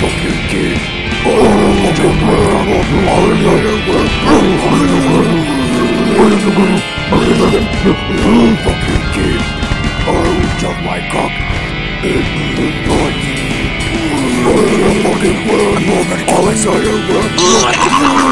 fucking kid. Oh, fucking 杀人魔我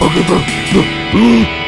あれだ。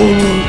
Oh,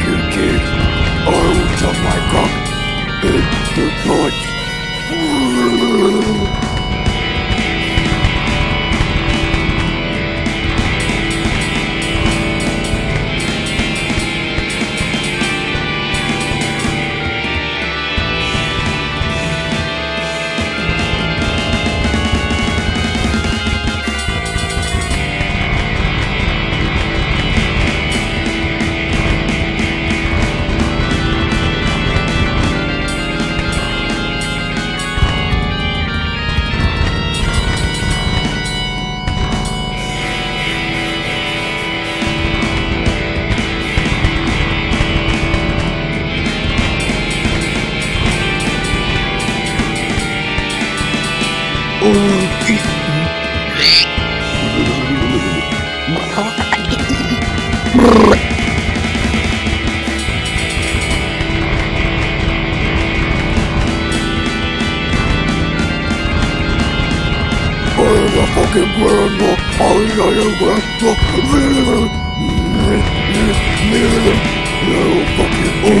Fucking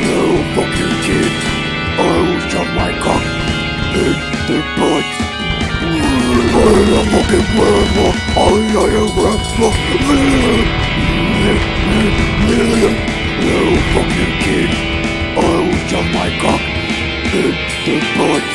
No fucking kid. I will shove my cock in the butts. I'm a fucking grandma. I'm not fucking kid. I will shove my cock in the butts.